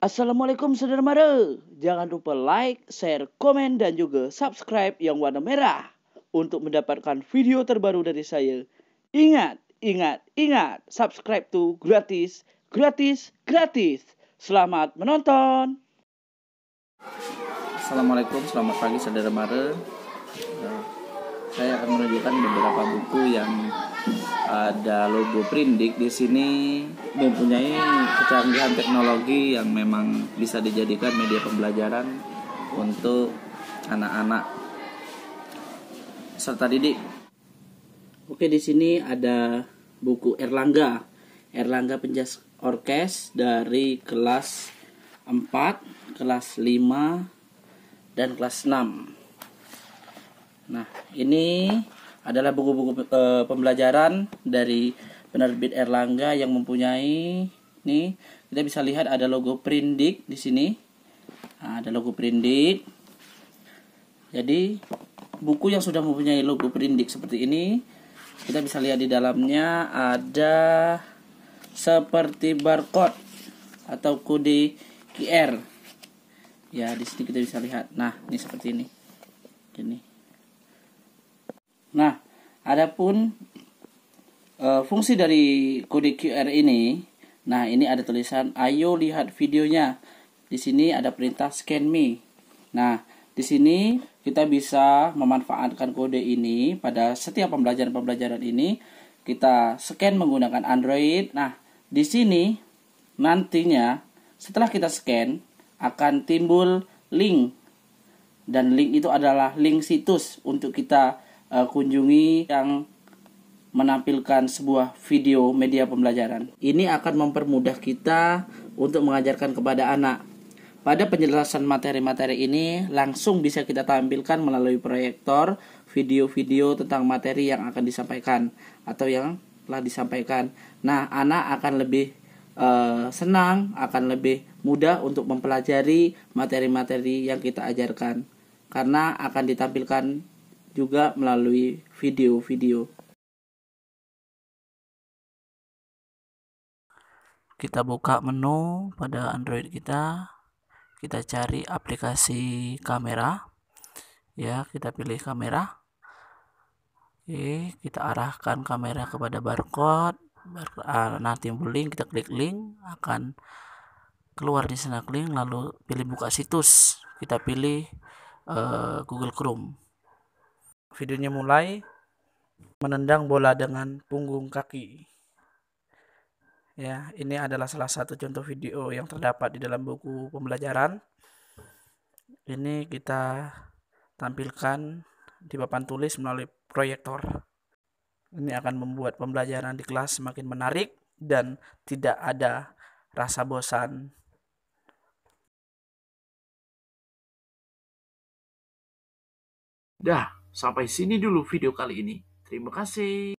Assalamualaikum saudara mara. Jangan lupa like, share, komen, dan juga subscribe yang warna merah untuk mendapatkan video terbaru dari saya. Ingat, ingat, ingat, subscribe tuh gratis, gratis, gratis. Selamat menonton. Assalamualaikum, selamat pagi saudara mara. Nah, saya akan menunjukkan beberapa buku yang ada logo prindik di sini mempunyai kecanggihan teknologi yang memang bisa dijadikan media pembelajaran untuk anak-anak serta didik. Oke, di sini ada buku Erlangga. Erlangga Penjas Orkes dari kelas 4, kelas 5, dan kelas 6. Nah, ini adalah buku-buku e, pembelajaran dari penerbit Erlangga yang mempunyai nih kita bisa lihat ada logo Prindik di sini. Nah, ada logo Prindik. Jadi buku yang sudah mempunyai logo Prindik seperti ini kita bisa lihat di dalamnya ada seperti barcode atau kode QR. Ya, di sini kita bisa lihat. Nah, ini seperti ini. Ini. Adapun e, fungsi dari kode QR ini, nah ini ada tulisan ayo lihat videonya. Di sini ada perintah scan me. Nah, di sini kita bisa memanfaatkan kode ini pada setiap pembelajaran-pembelajaran ini kita scan menggunakan Android. Nah, di sini nantinya setelah kita scan akan timbul link dan link itu adalah link situs untuk kita uh, kunjungi yang menampilkan sebuah video media pembelajaran. Ini akan mempermudah kita untuk mengajarkan kepada anak. Pada penjelasan materi-materi ini langsung bisa kita tampilkan melalui proyektor video-video tentang materi yang akan disampaikan atau yang telah disampaikan. Nah, anak akan lebih uh, senang, akan lebih mudah untuk mempelajari materi-materi yang kita ajarkan karena akan ditampilkan juga melalui video-video. Kita buka menu pada Android kita. Kita cari aplikasi kamera. Ya, kita pilih kamera. Oke, kita arahkan kamera kepada barcode. Ah, nah, timbul link, kita klik link, akan keluar di sana link, lalu pilih buka situs. Kita pilih uh, Google Chrome. Videonya mulai menendang bola dengan punggung kaki. Ya, ini adalah salah satu contoh video yang terdapat di dalam buku pembelajaran. Ini kita tampilkan di papan tulis melalui proyektor. Ini akan membuat pembelajaran di kelas semakin menarik dan tidak ada rasa bosan. Dah, Sampai sini dulu video kali ini. Terima kasih.